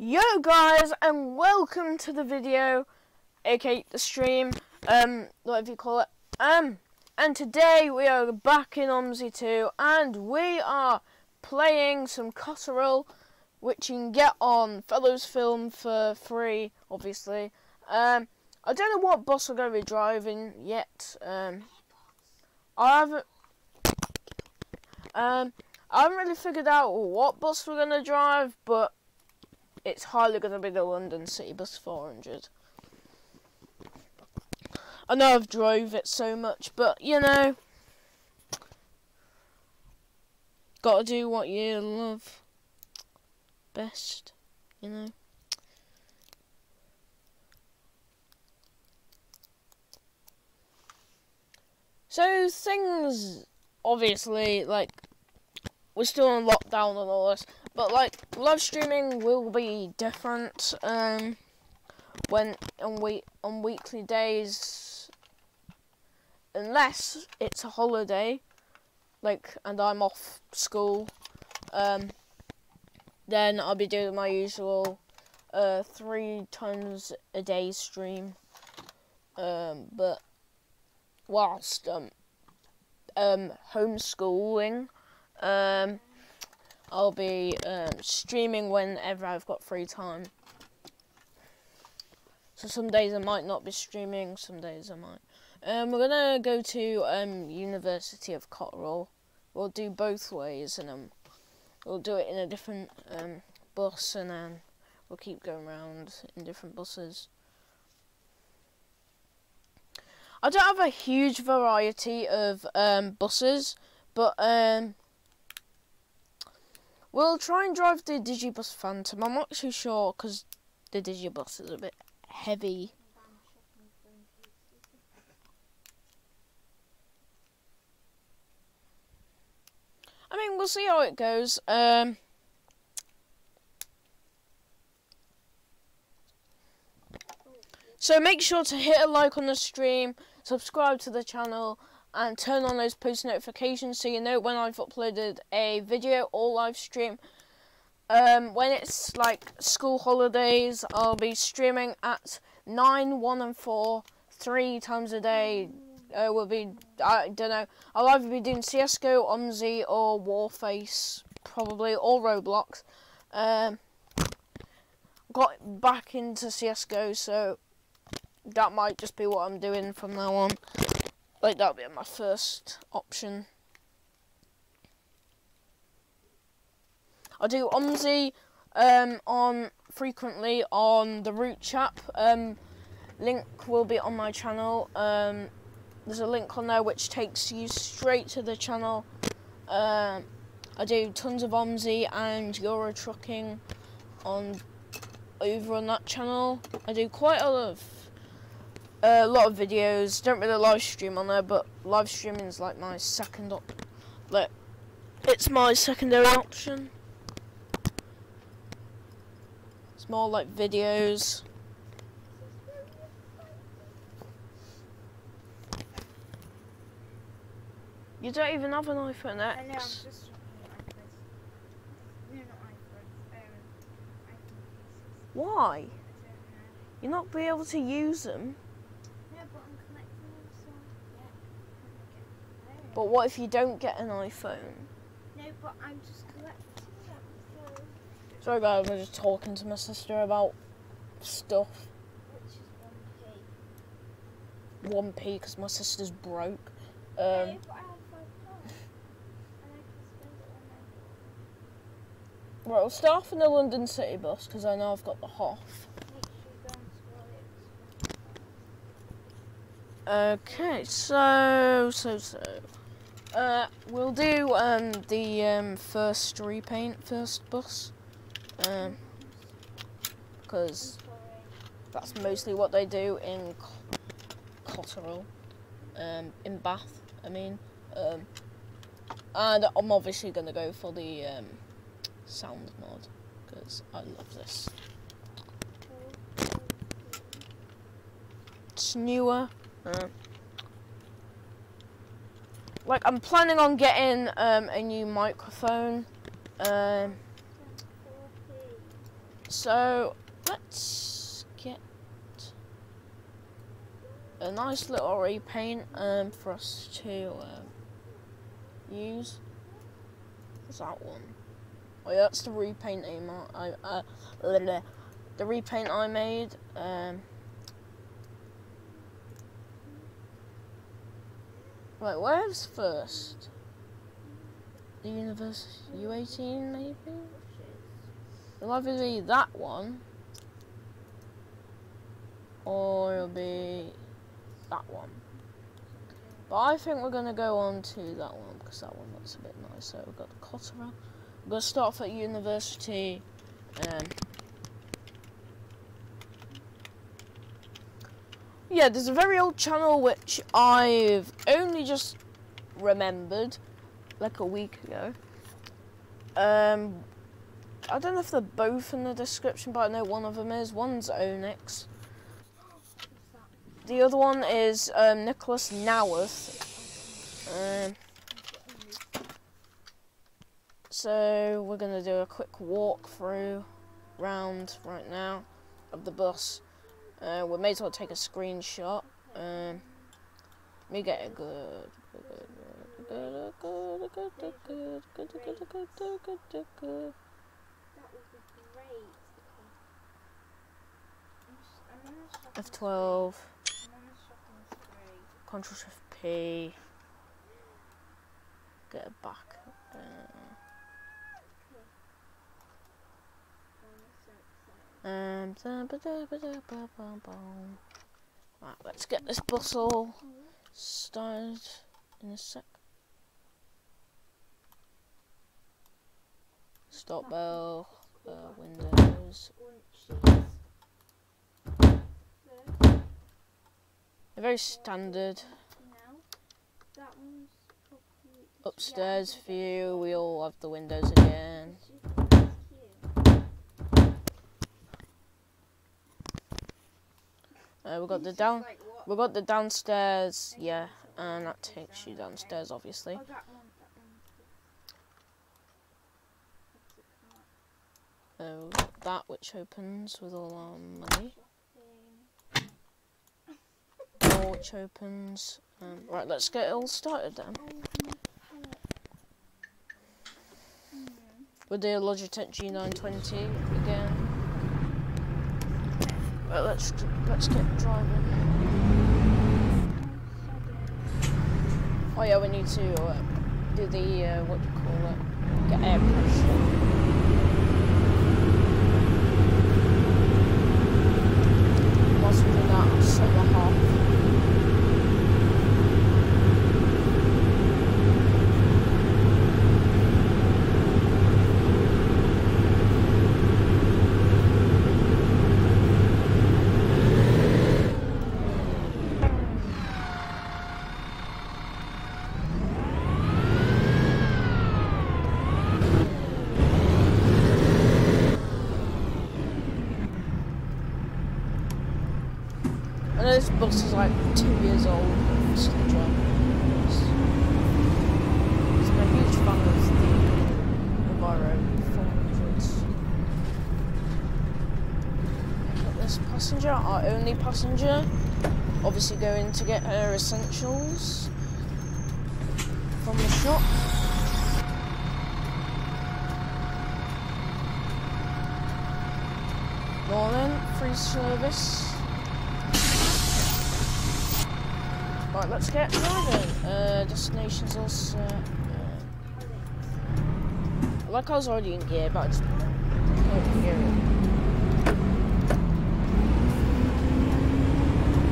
Yo guys and welcome to the video, aka the stream, um, whatever you call it. Um, and today we are back in OMSI 2 and we are playing some Cotterell, which you can get on Fellows Film for free, obviously. Um, I don't know what bus we're going to be driving yet. Um, I haven't. Um, I haven't really figured out what bus we're going to drive, but it's highly going to be the London City Bus 400. I know I've drove it so much, but you know, gotta do what you love best, you know. So things, obviously, like we're still in lockdown and all this, but like live streaming will be different. Um, when on week on weekly days, unless it's a holiday, like and I'm off school, um, then I'll be doing my usual uh, three times a day stream. Um, but whilst um, um, homeschooling, um, I'll be um, streaming whenever I've got free time. So some days I might not be streaming, some days I might. Um, we're gonna go to um, University of Cotterell. We'll do both ways, and um, we'll do it in a different um, bus, and then we'll keep going around in different buses. I don't have a huge variety of um, buses, but um, we'll try and drive the Digibus Phantom. I'm not too sure because the Digibus is a bit heavy. I mean, we'll see how it goes. Um, so make sure to hit a like on the stream, subscribe to the channel, and turn on those post notifications so you know when I've uploaded a video or live stream. Um, when it's like school holidays, I'll be streaming at 9, 1 and 4, three times a day. Uh, will be, I don't know, I'll either be doing CSGO, OMSI or Warface, probably, or Roblox. Um, got back into CSGO, so that might just be what I'm doing from now on. Like, that'll be my first option. I do OMSI um, on frequently on the Root Chap. Um, link will be on my channel. Um, there's a link on there which takes you straight to the channel. Um, I do tons of OMSI and Euro trucking on over on that channel. I do quite a lot of a lot of videos. Don't really live stream on there, but live streaming is like my second op. Like, it's my secondary option. It's more like videos. You don't even have an iPhone I know, I'm X. not iPhones, um, iPhone Why? You're not be able to use them. I don't know. No, but I'm collecting them, so yeah. I'm But what if you don't get an iPhone? No, but I'm just collecting Sorry guys, I'm just talking to my sister about stuff. which is one p. 1p because my sister's broke. Um, but I have five pounds, and I can spend it on my right, we'll start off in the London City bus because I know I've got the Hoff. make sure you go and swallow it. Okay, so so so. Uh, we'll do um the um first repaint first bus, um, because that's mostly what they do in Cotterell, um, in Bath. I mean, um, and I'm obviously gonna go for the um sound mod because I love this. It's newer. Uh, like I'm planning on getting um, a new microphone. Um, So let's get a nice little repaint um, for us to um, use. What's that one? Oh yeah, that's the repaint aim I uh, the repaint I made. Um, right, where's first? The universe U18 maybe? It'll either be that one or it'll be that one. But I think we're gonna go on to that one because that one looks a bit nicer. We've got the Cotterell. We're gonna start off at university. Um, yeah, there's a very old channel which I've only just remembered like a week ago. Um, I don't know if they're both in the description, but I know one of them is. One's Onyx. The other one is um, Nicholas Noworth. Um, so we're gonna do a quick walk through round right now of the bus. Uh, we may as well take a screenshot. Um, let me get a good. F12. Control Shift P. Get it back Um, right, let's get this bottle started in a sec. Stop bell, uh, windows. They're very standard. Upstairs view, we all have the windows again. Uh, we've got the down, like we've got the downstairs, yeah, and that takes you downstairs, obviously. Oh, that one, that one. Uh, that which opens with all our money. Door which opens. Um, right, let's get it all started then. Oh. With the Logitech G920 again. Right, let's let's get driving. Oh yeah, we need to uh, do the uh, what do you call it? Get air pressure. Whilst we do that, I'll set the half. I know this bus is like two years old. I'm still driving this. So I'm a huge fan of the Enviro 400s. Got this passenger, our only passenger, obviously going to get her essentials from the shop. Morning, free service. Right, let's get driving. Uh, destinations also. Uh, like I was already in gear, but I just don't gear it.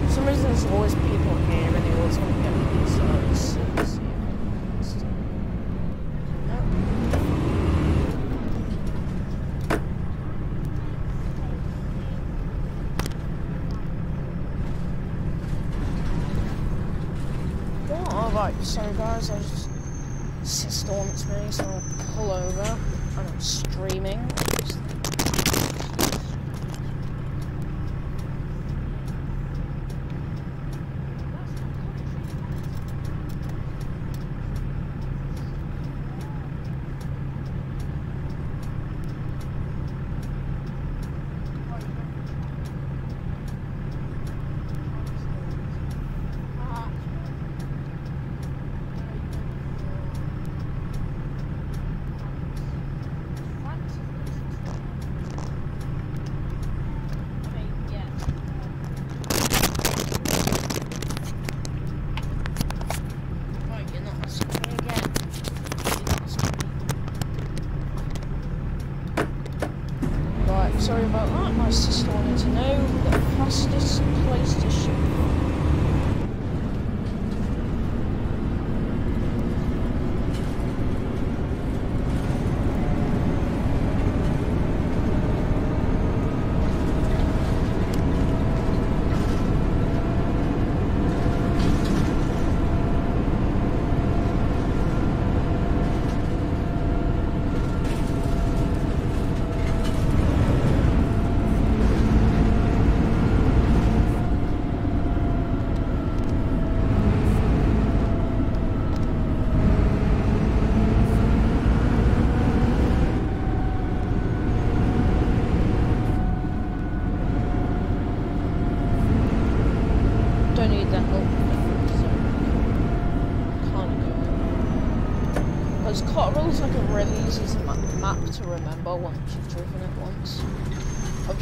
For some reason, there's always people here, and they always want to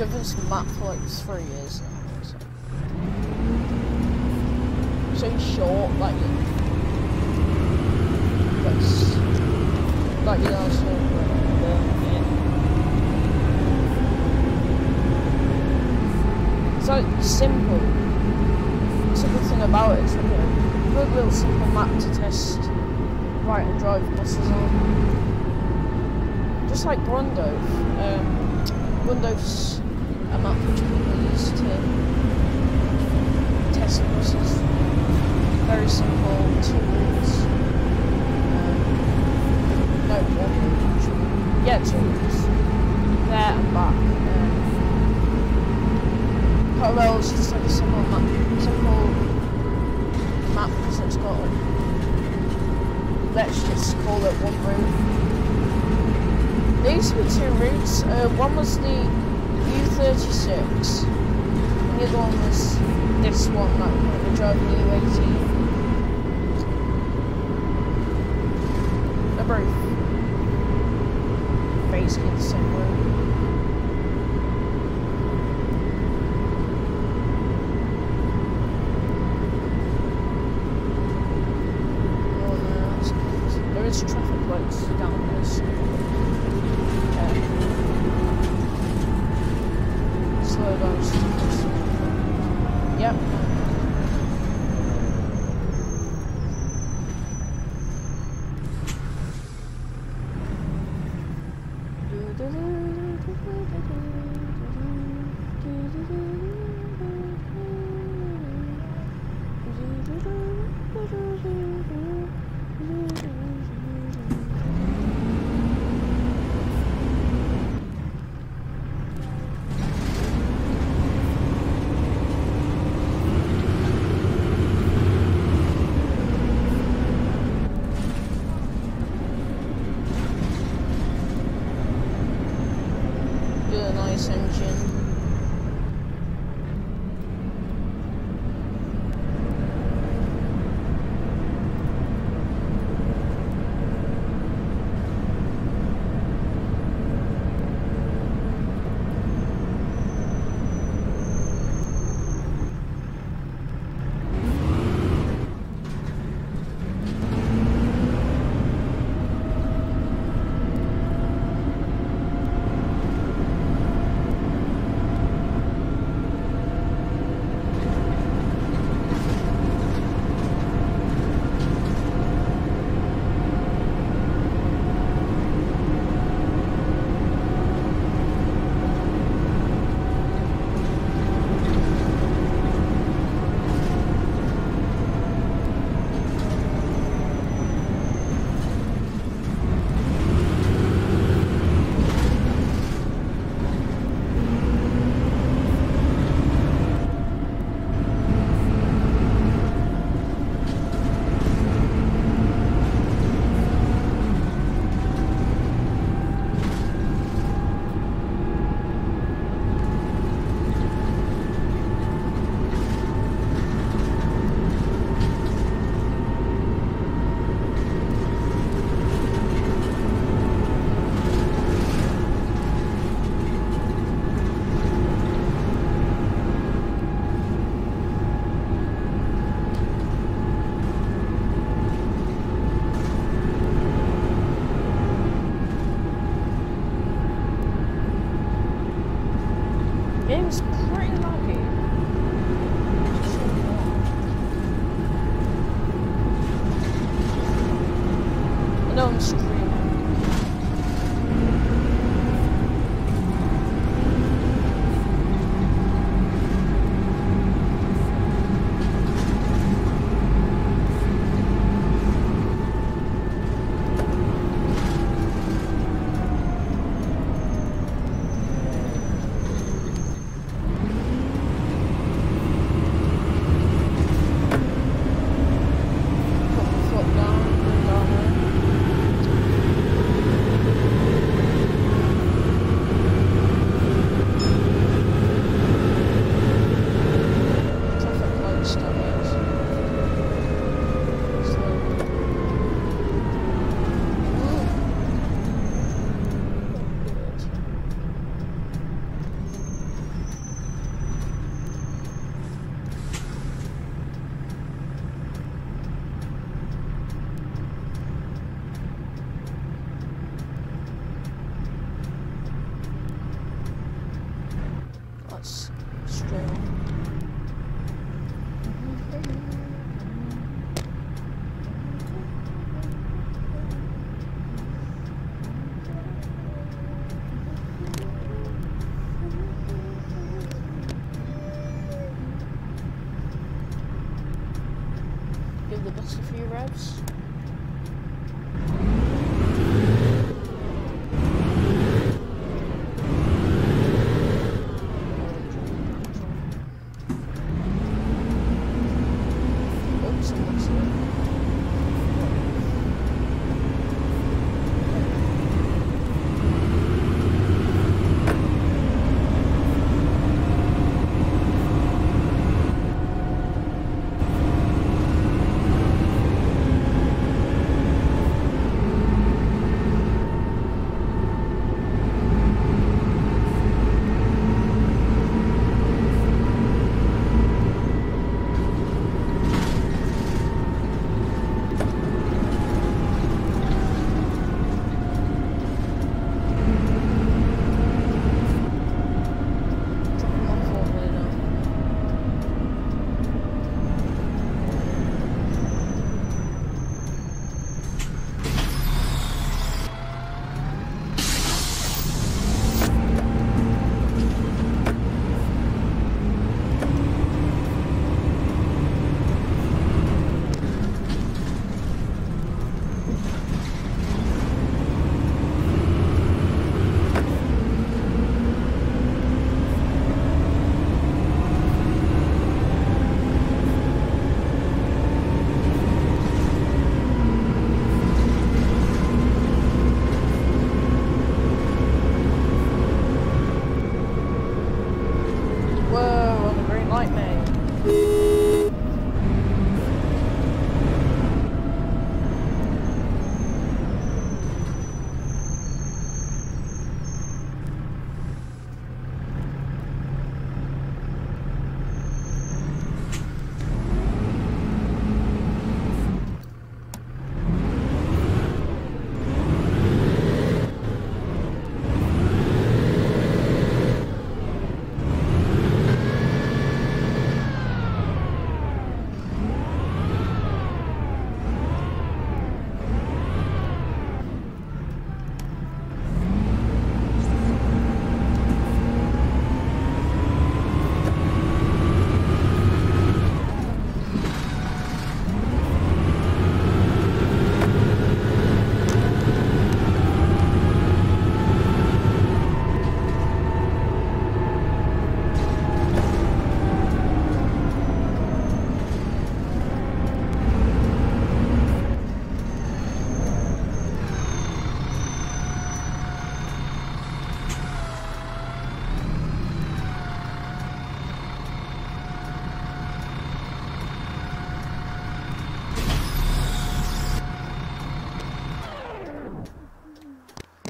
I've map for like three years now. So, so short, like that's like you remember it. It's like simple. It's a good thing about it. It's like a good little simple map to test right and drive buses on. Just like Grundorf. Um, Grundorf's a map which people use to test buses. Very simple, routes. Um, no, route. Yeah, routes. There and back. Um, Parallel is just like a simple map, simple map because it's got like, let's just call it one route. There used to be two routes. Uh, one was the U36, and the other one was this one that we're currently driving the U18. They're both basically the same route.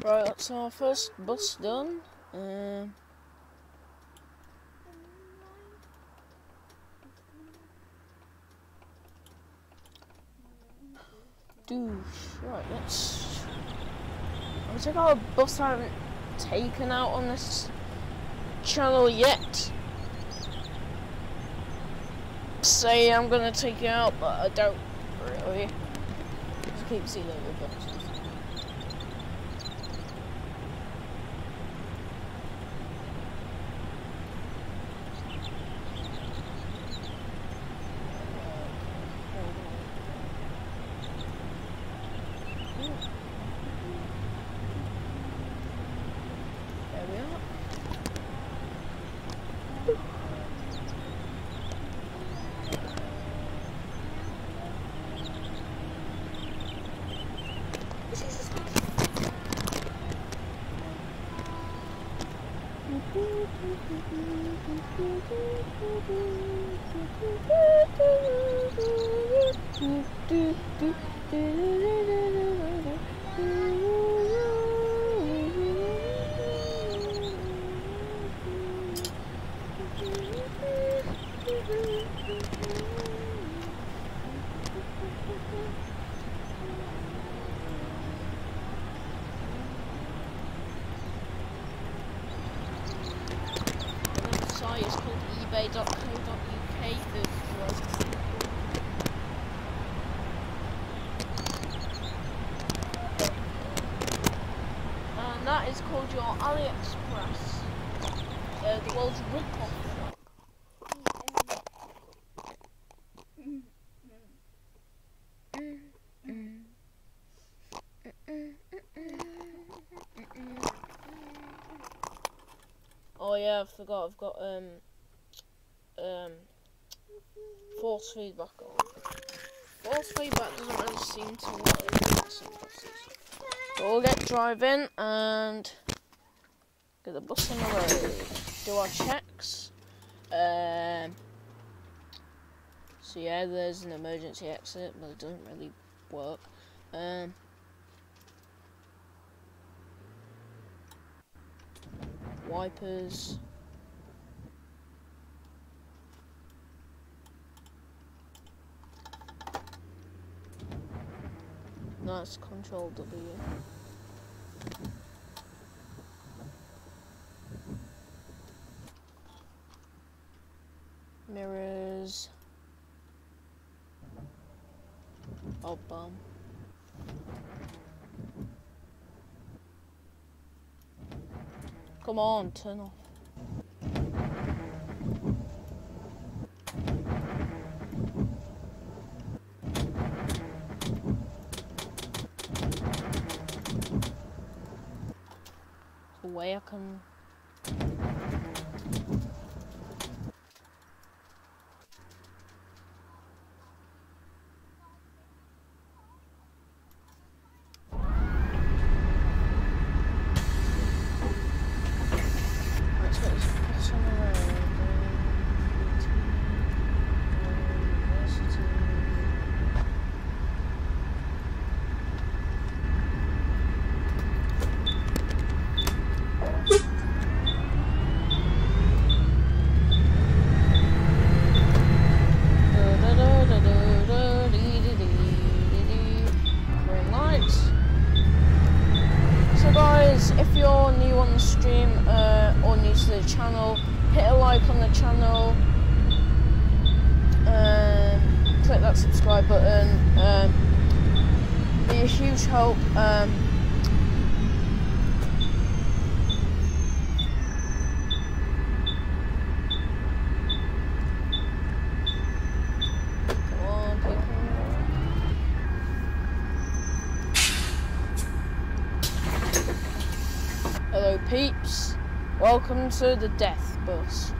Right, that's our first bus done. Um, douche. Right, let's. I think our bus haven't taken out on this channel yet. Say I'm gonna take it out, but I don't really. Just keep seeing the buses. There we are. The website is called ebay.co.uk. The was and that is called your AliExpress. Uh, the world's rip-off. Oh yeah, I forgot. I've got um um force feedback on. Force feedback doesn't really seem to work. So we'll get driving and get the bus on the road. Do our checks. Um. So yeah, there's an emergency exit, but it doesn't really work. Um. Wipers. Nice control W. Mirrors. Oh, bum. Come on, turn off. The way I can. Let's get this bus on the road. University. Green lights. So guys, if you're new on the stream uh, or new to the channel, hit a like on the channel. Um, click that subscribe button. Um, be a huge help. Um, come on, people. Hello, peeps. Welcome to the death bus.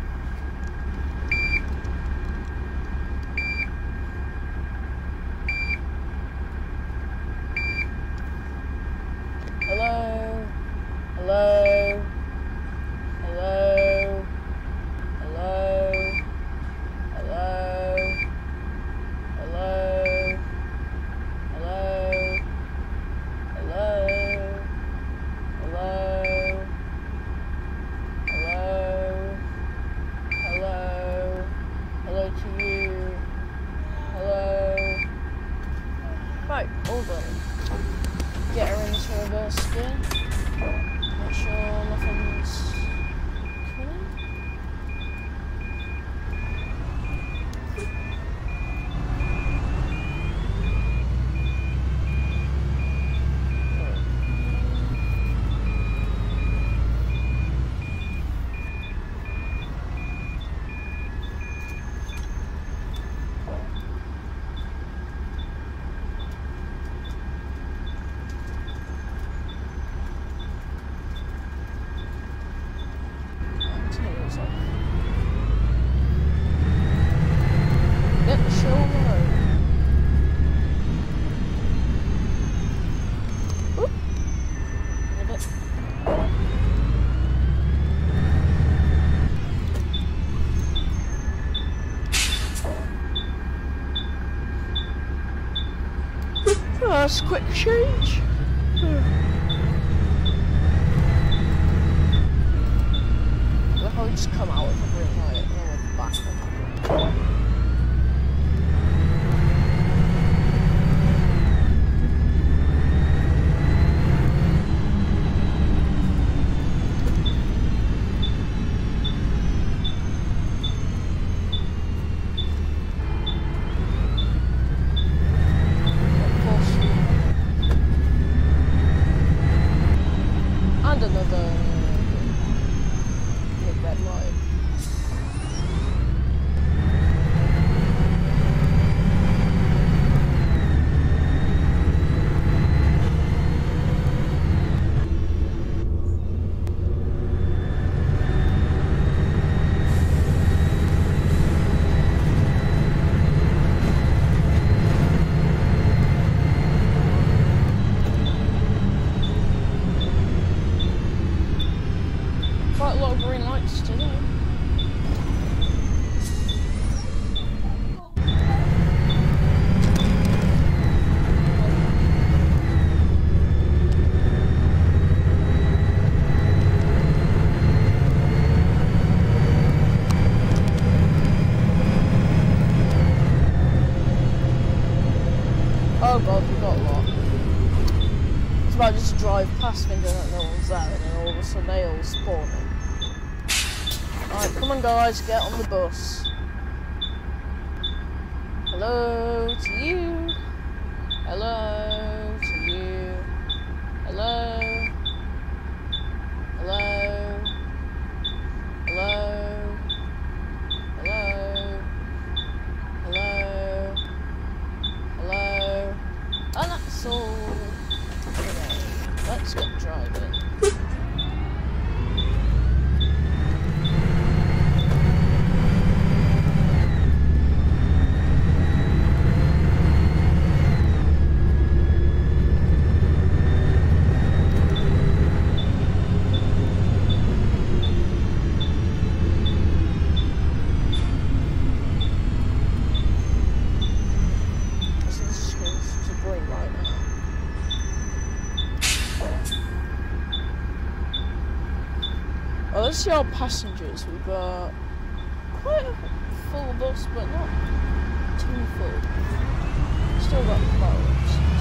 nice quick change. Well, I'll just let's get on the bus. obviously our passengers, We've got quite a full bus, but not too full. Still got the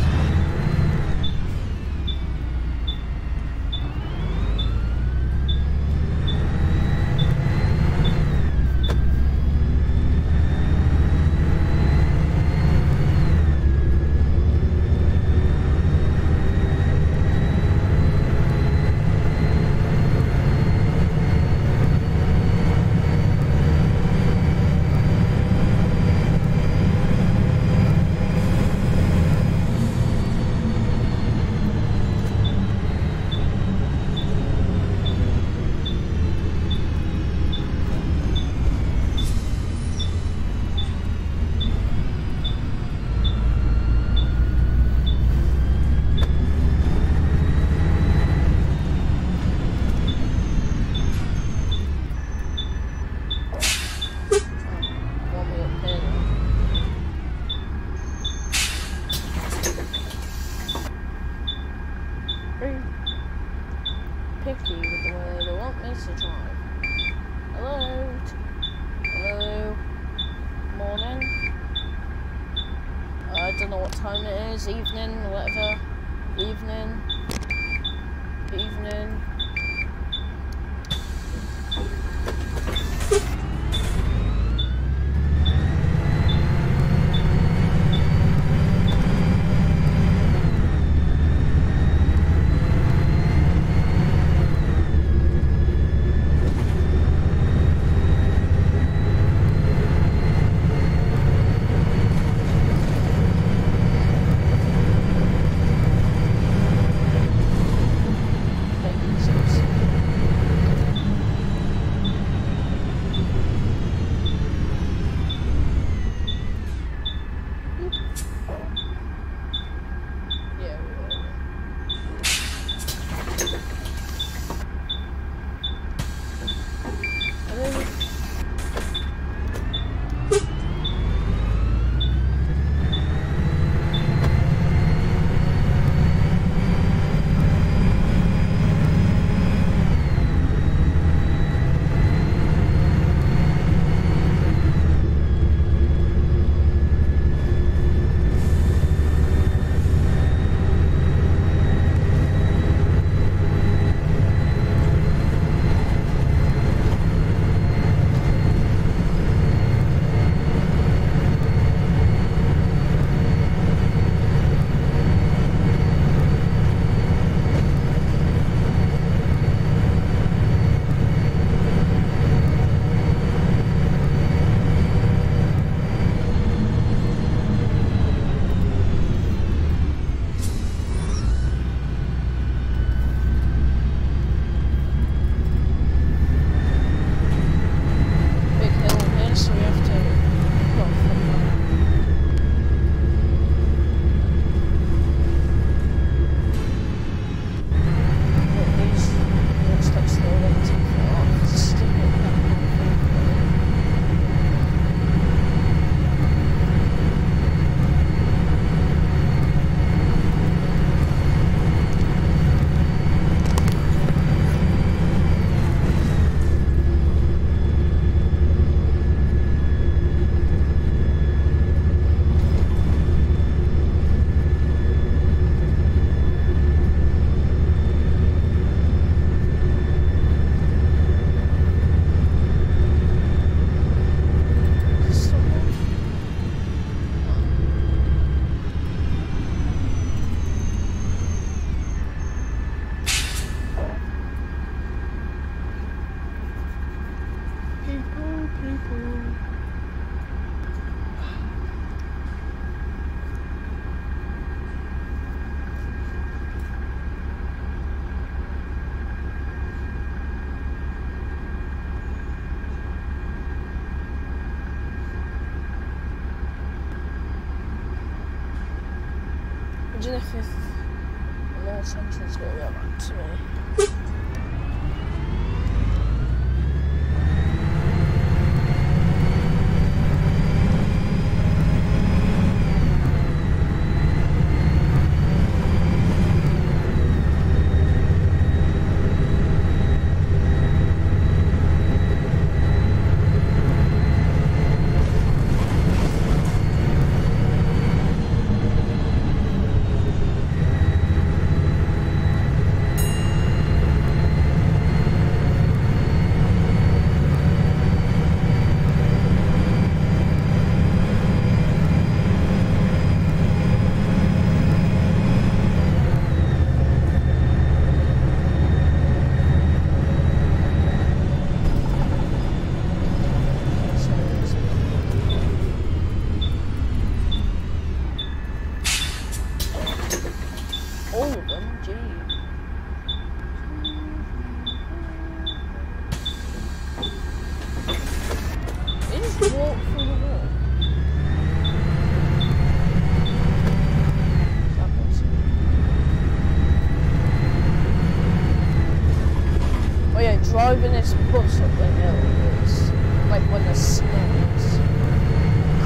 Oh yeah, driving this bus up the hill is like when the snow is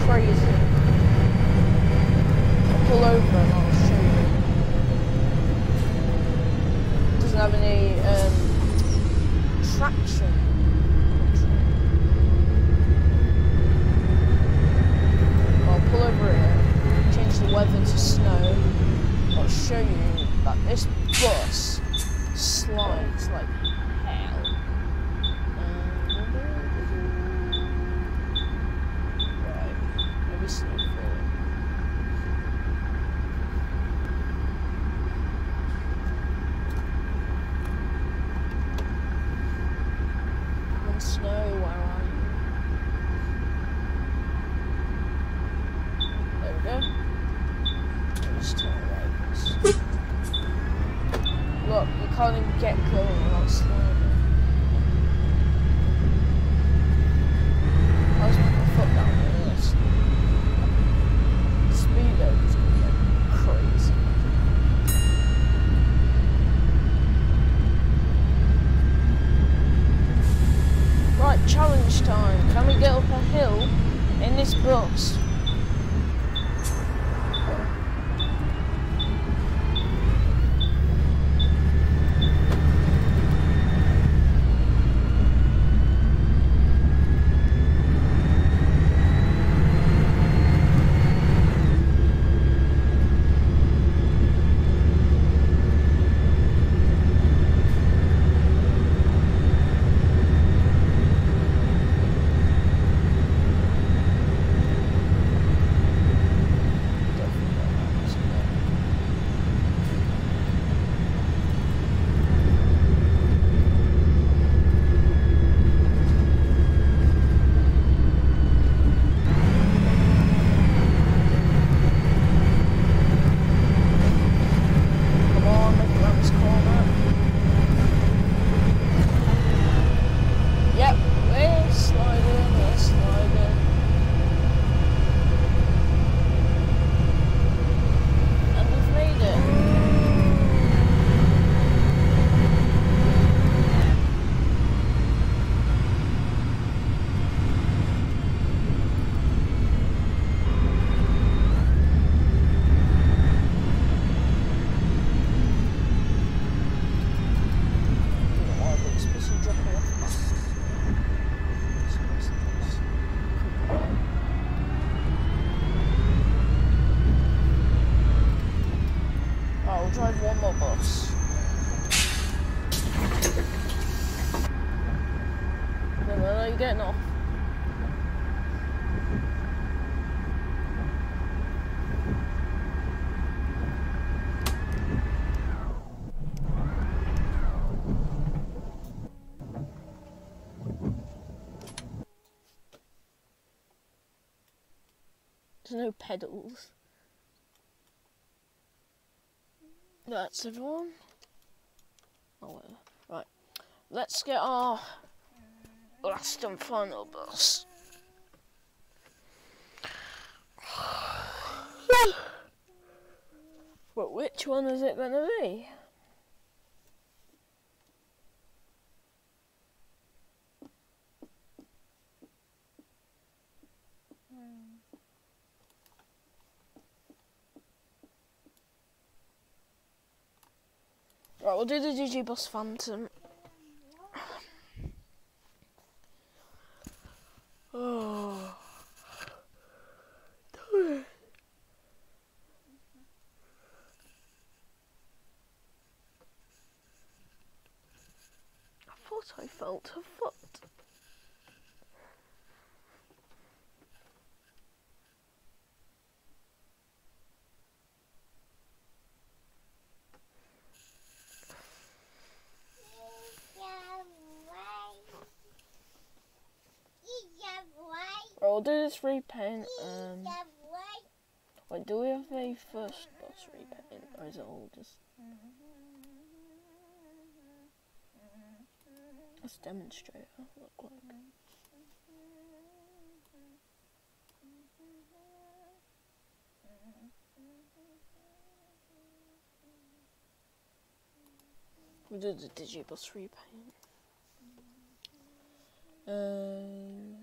crazy. I'll pull over and I'll show you. Doesn't have any um, traction. I'll pull over here, change the weather to snow. I'll show you that this bus slides There's no pedals. That's everyone. Oh, whatever. Right. Let's get our last and final bus. But which one is it going to be? We'll do the Digibus Phantom. Oh. I thought I felt a foot. This repaint. Um, wait, do we have a first boss repaint, or is it all just? Let's demonstrate. How it look like. We do the Digibus repaint. Uh,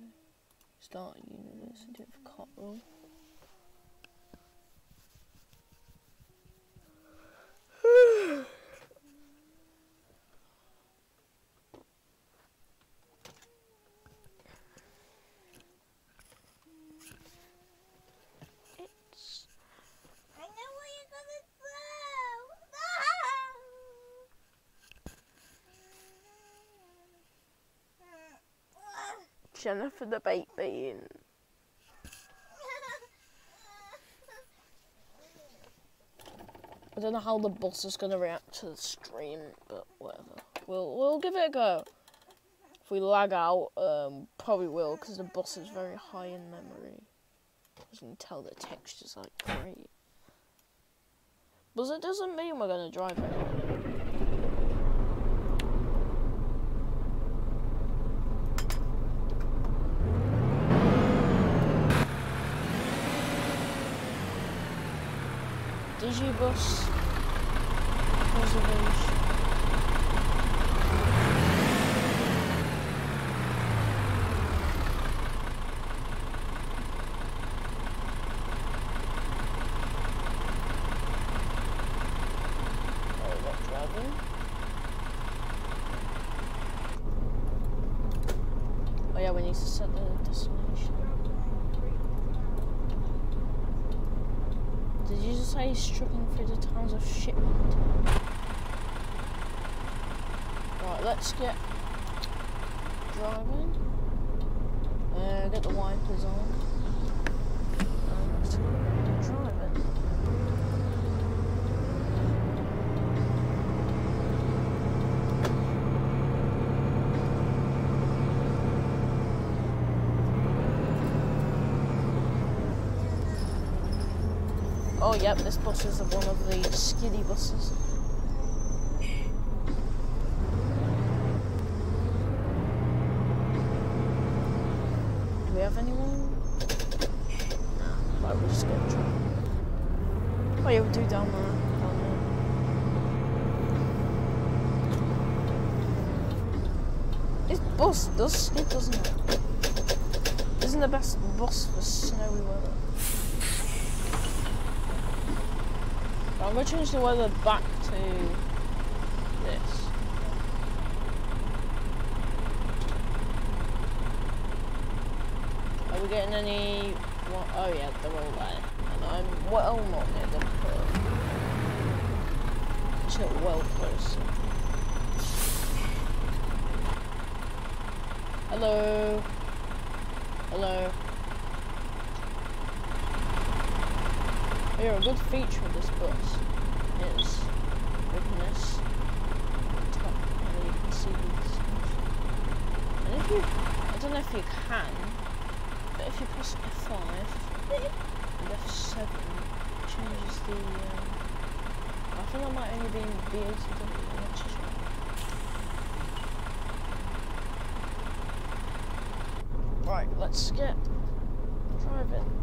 start University of Cotterell. Throw. Jennifer the Bean. I don't know how the boss is gonna react to the stream, but whatever. We'll we'll give it a go. If we lag out, um, probably will, because the boss is very high in memory. As you can tell, the texture's like great. But it doesn't mean we're gonna drive it. Digibus Reservation. Oh. Yeah, we need to set the He's trucking through the towns of shipment? Right, let's get driving. Uh, get the wipers on. And let's get driving. Oh, yep, this bus is one of the skiddy buses. Do we have anyone? No. Right, we'll just get. Oh, yeah, we'll do down there. Down there. This bus does skid, doesn't it? Isn't the best bus for snowy weather? I'm gonna change the weather back to this. Are we getting any? What? Oh yeah, they're and I'm well not near. But just not well close. Hello. Hello. Yeah, a good feature of this bus is openness. And you can see these. And if you, I don't know if you can, but if you press F5 and F7, it changes the. Um, I think I might only be in B80W. I'm not too sure. Right, let's get driving.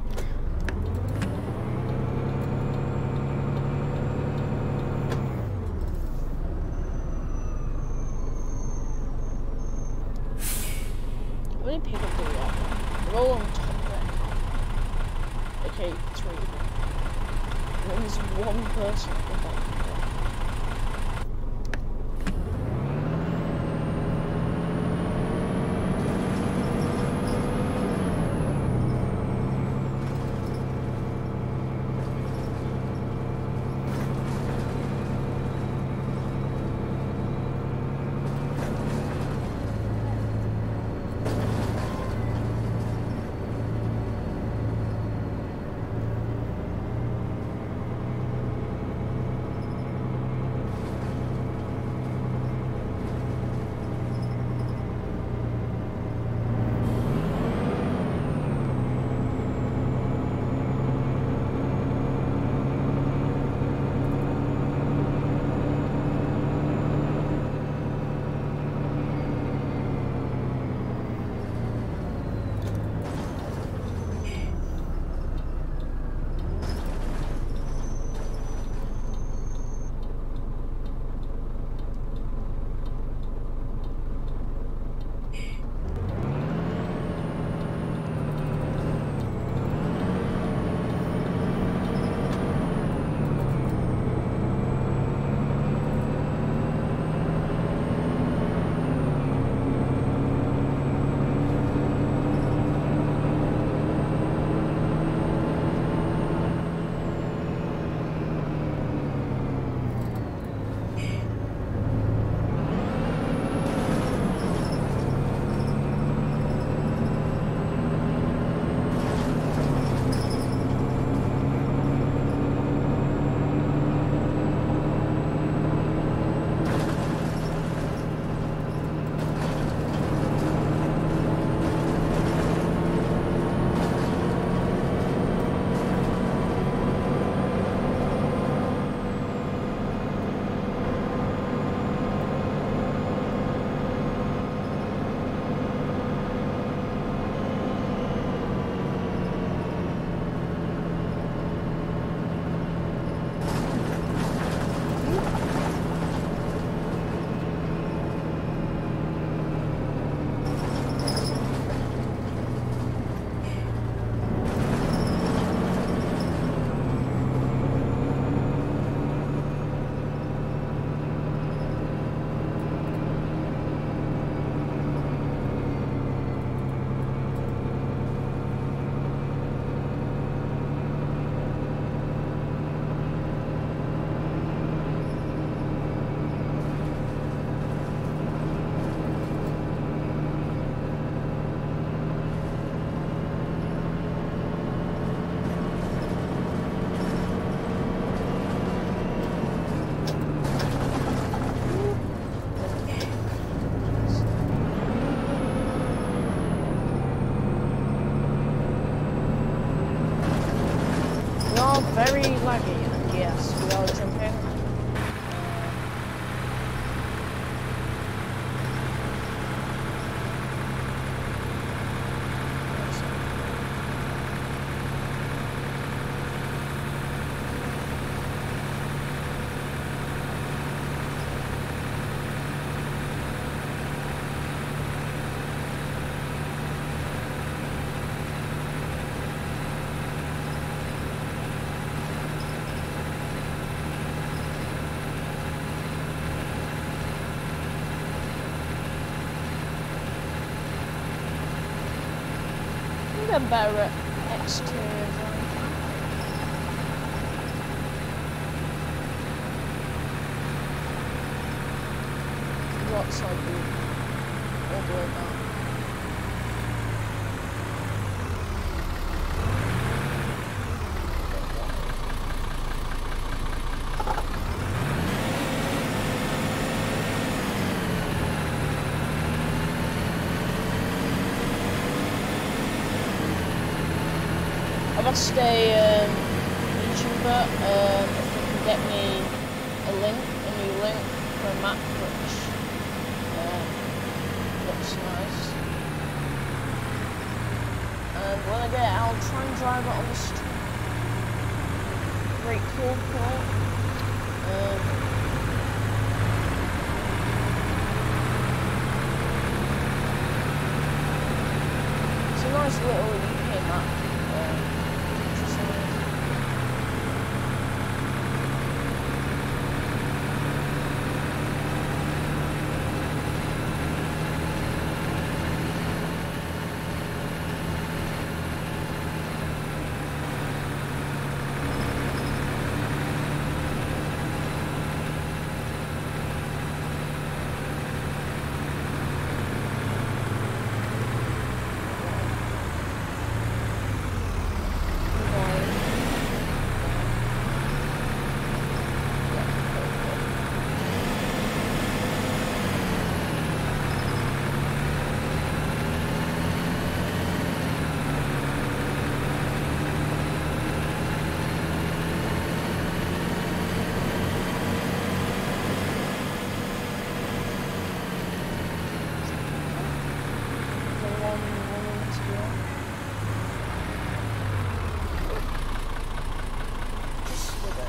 Better at exterior design. Right side view. All the way down. I've asked a um, YouTuber um, if he can get me a link, a new link for a map which um, looks nice. And when I get it, I'll try and drive it on the street. Cool part. Um, it's a nice little UK map. Um, interesting. The one woman to go. Just with it.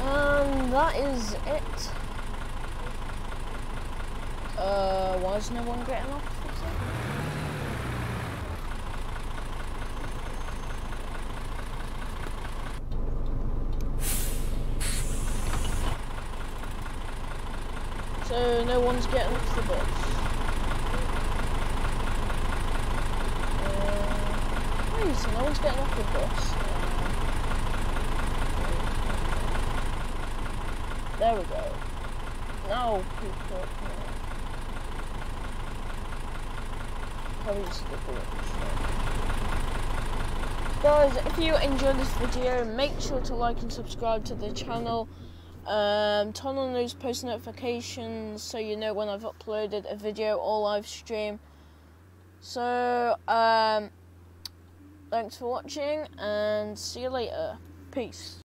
Um, that is it. Uh, why is no one getting off? So no one's getting off the bus. Uh, wait, so no one's getting off the bus. Uh, there we go. Now people can probably just. Guys, if you enjoyed this video, make sure to like and subscribe to the channel. Um, turn on those post notifications so you know when I've uploaded a video or live stream. So, um, thanks for watching and see you later. Peace.